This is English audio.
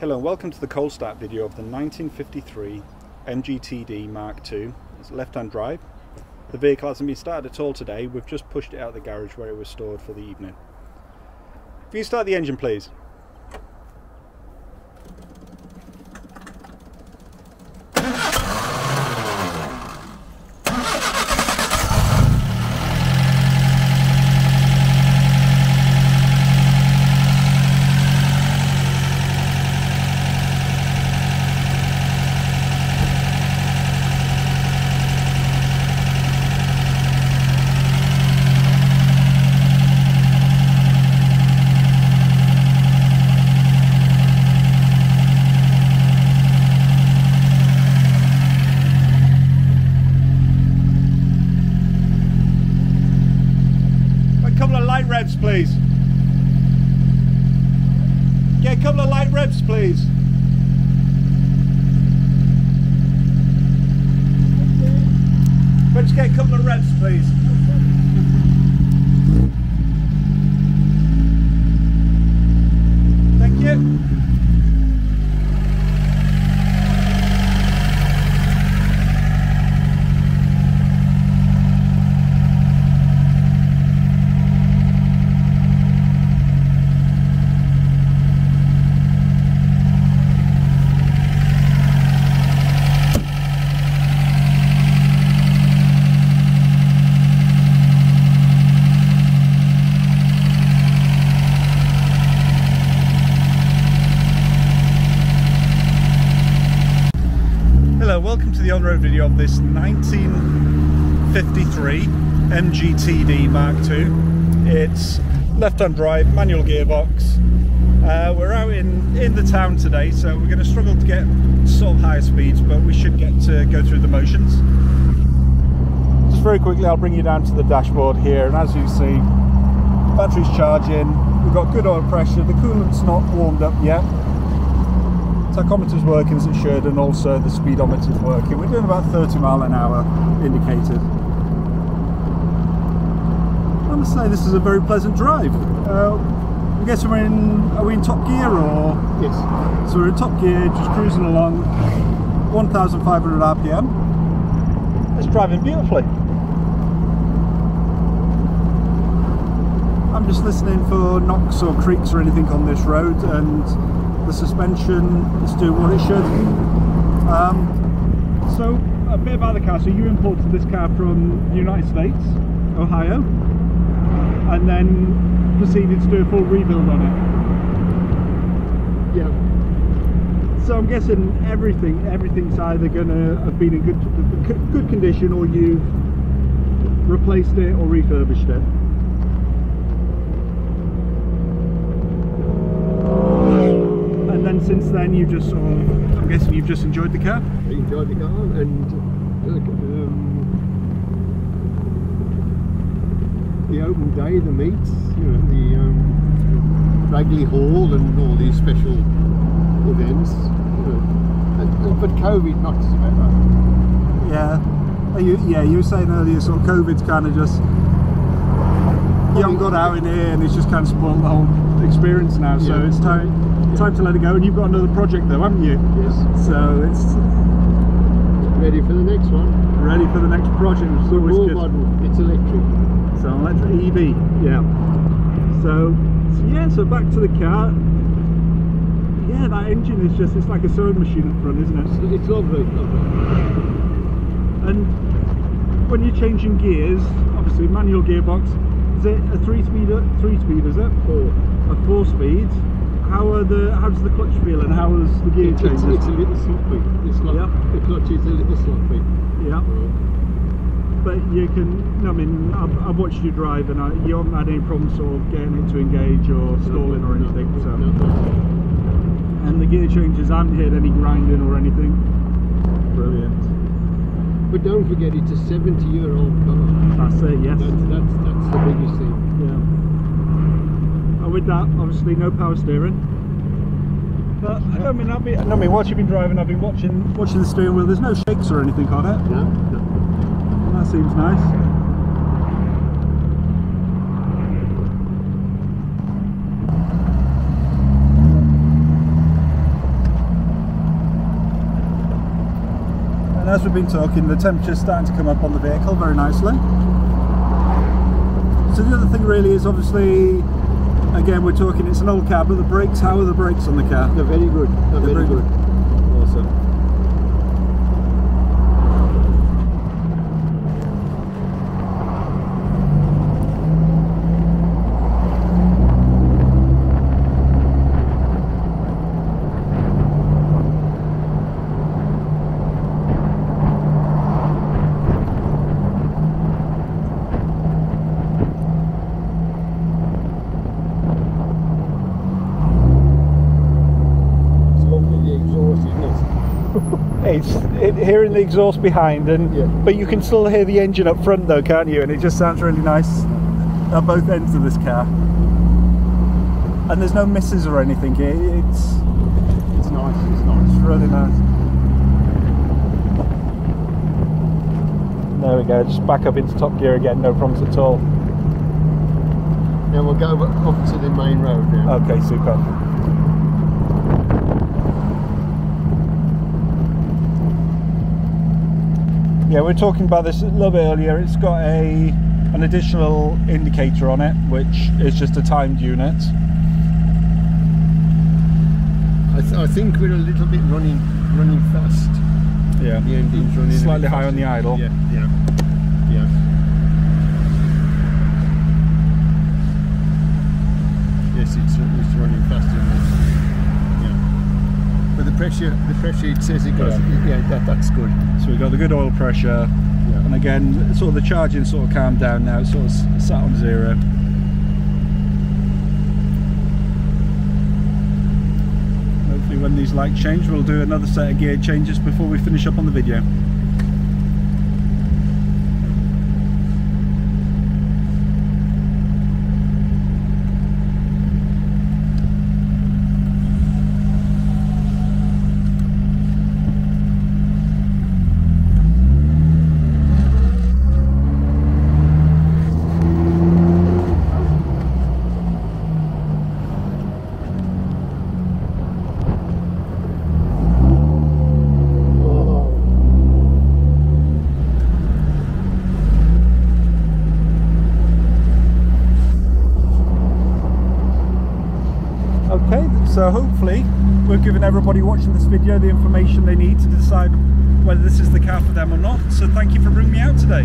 Hello and welcome to the cold start video of the 1953 MGTD Mark II. It's left-hand drive. The vehicle hasn't been started at all today. We've just pushed it out of the garage where it was stored for the evening. If you start the engine please. Couple of light revs please. Get a couple of light revs please. Let's get a couple of revs please. Thank you. Hello, video of this 1953 MGTD Mark II. It's left-hand drive, manual gearbox. Uh, we're out in, in the town today, so we're going to struggle to get sort of higher speeds, but we should get to go through the motions. Just very quickly, I'll bring you down to the dashboard here, and as you see, battery's charging, we've got good oil pressure, the coolant's not warmed up yet, tachometer's working as it should and also the speedometer's working. We're doing about 30 mile an hour indicated. I must say this is a very pleasant drive. Uh, I guess we're in, are we in top gear or? Yes. So we're in top gear, just cruising along, 1,500 RPM. It's driving beautifully. I'm just listening for knocks or creaks or anything on this road and the suspension is doing what it should. Um, so a bit about the car. So you imported this car from the United States, Ohio, and then proceeded to do a full rebuild on it. Yeah. So I'm guessing everything, everything's either going to have been in good, good condition, or you've replaced it or refurbished it. And then since then, you've just sort of, I'm guessing you've just enjoyed the car. I enjoyed the car and um, the open day, the meets, you know, the um, Ragley Hall and all these special events. You know. and, but COVID knocks us about that. Yeah. Are You, yeah, you were saying earlier, sort of COVID's kind of just you haven't got out in here, and it's just kind of spoiled the whole experience now. So Yeah. it's time time to let it go. And you've got another project though, haven't you? Yes. So it's Ready for the next one. ready for the next project, which is Good always more good. model. It's electric. So electric EV, yeah. So, so yeah, so back to the car. Yeah, that engine is just, it's like a sewing machine up front, isn't it? It's, it's lovely. lovely. And when you're changing gears, obviously manual gearbox, is it a three speed, three speed is it? Four. A four speed. How are the, how does the clutch feel and how is the gear It's, changes? it's, it's a little sloppy. It's like Yeah. the clutch is a little sloppy. yeah. But you can, I mean, I've, I've watched you drive and I, you haven't had any problems sort of getting it to engage or stalling or anything. So. No, no. And the gear changes, I haven't heard any grinding or anything. Brilliant. But don't forget, it's a 70 year old car. That's it, yes. That's, that's, that's the biggest thing and with that obviously no power steering but I don't mean I've been, I don't mean whilst you've been driving I've been watching watching the steering wheel there's no shakes or anything on it no, no. That seems nice And as we've been talking, the temperature's starting to come up on the vehicle very nicely. So the other thing really is obviously again, we're talking, it's an old car, but the brakes, how are the brakes on the car? They're very good. They're, They're very, very good. Awesome. It's lovely the exhaust, isn't it? It's it, hearing the exhaust behind, and Yeah. but you can still hear the engine up front though, can't you? And it just sounds really nice at both ends of this car. And there's no misses or anything here. It's It's nice. It's nice. it's really nice. There we go. Just back up into top gear again. No problems at all. Now we'll go up to the main road now. Okay, super. Yeah, we are talking about this a little bit earlier. It's got a an additional indicator on it, which is just a timed unit. I, th- I think we're a little bit running running fast. Yeah, The engine's running slightly high faster. on the idle. Yeah, yeah, yeah. Yes, it's it's running faster. Than this. Yeah. But the pressure, the pressure it says it goes. Yeah. Yeah, that, that's good. So we've got the good oil pressure, Yeah. and again, sort of the charging sort of calmed down now. It's sort of sat on zero. Hopefully, when these lights change, we'll do another set of gear changes before we finish up on the video. Oh. Okay, so hopefully we've given everybody watching this video the information they need to decide whether this is the car for them or not. So thank you for bringing me out today.